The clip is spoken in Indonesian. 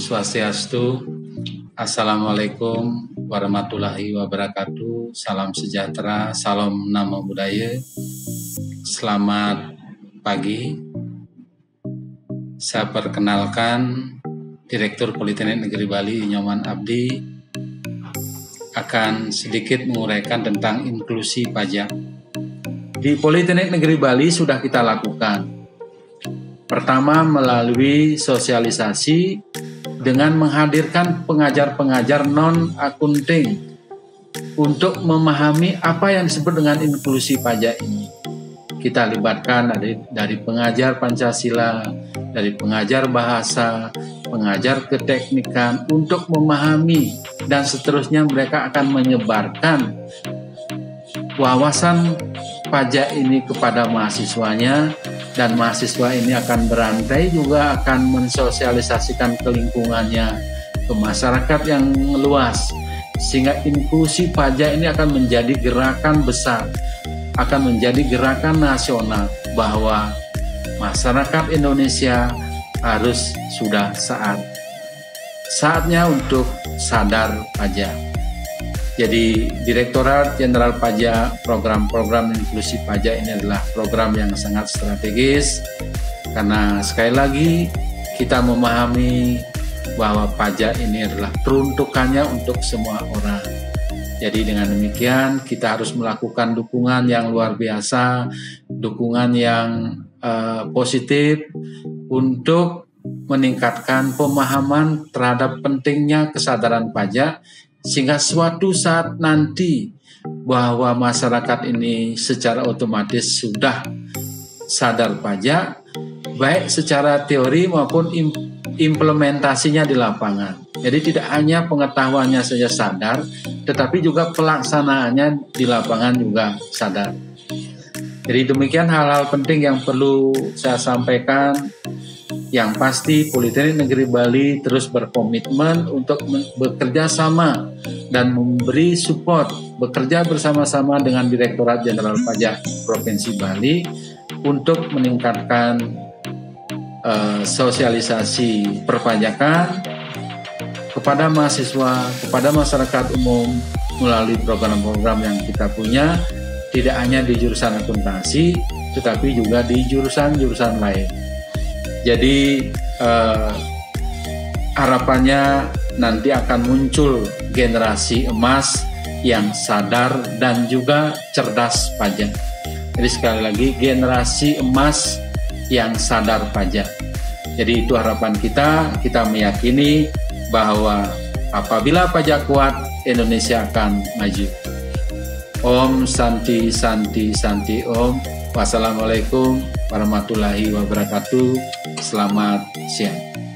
Swastiastu. Assalamualaikum warahmatullahi wabarakatuh. Salam sejahtera, salam nama budaya. Selamat pagi. Saya perkenalkan Direktur Politeknik Negeri Bali Nyoman Abdi akan sedikit menguraikan tentang inklusi pajak. Di Politeknik Negeri Bali sudah kita lakukan Pertama melalui sosialisasi dengan menghadirkan pengajar-pengajar non akunting untuk memahami apa yang disebut dengan inklusi pajak ini. Kita libatkan dari dari pengajar Pancasila, dari pengajar bahasa, pengajar keteknikan untuk memahami dan seterusnya mereka akan menyebarkan wawasan pajak ini kepada mahasiswanya dan mahasiswa ini akan berantai juga akan mensosialisasikan ke lingkungannya ke masyarakat yang luas sehingga inklusi pajak ini akan menjadi gerakan besar akan menjadi gerakan nasional bahwa masyarakat Indonesia harus sudah saat saatnya untuk sadar pajak. Jadi Direktorat Jenderal Pajak program-program inklusi pajak ini adalah program yang sangat strategis karena sekali lagi kita memahami bahwa pajak ini adalah peruntukannya untuk semua orang. Jadi dengan demikian kita harus melakukan dukungan yang luar biasa, dukungan yang uh, positif untuk meningkatkan pemahaman terhadap pentingnya kesadaran pajak sehingga suatu saat nanti bahwa masyarakat ini secara otomatis sudah sadar pajak baik secara teori maupun implementasinya di lapangan. Jadi tidak hanya pengetahuannya saja sadar, tetapi juga pelaksanaannya di lapangan juga sadar. Jadi demikian hal-hal penting yang perlu saya sampaikan yang pasti Politeknik Negeri Bali terus berkomitmen untuk bekerja sama dan memberi support bekerja bersama-sama dengan Direktorat Jenderal Pajak Provinsi Bali untuk meningkatkan uh, sosialisasi perpajakan kepada mahasiswa, kepada masyarakat umum melalui program-program yang kita punya tidak hanya di jurusan akuntansi tetapi juga di jurusan-jurusan lain. Jadi uh, harapannya nanti akan muncul generasi emas yang sadar dan juga cerdas pajak. Jadi sekali lagi generasi emas yang sadar pajak. Jadi itu harapan kita, kita meyakini bahwa apabila pajak kuat Indonesia akan maju. Om Santi Santi Santi Om. Wassalamualaikum warahmatullahi wabarakatuh. Selamat siang.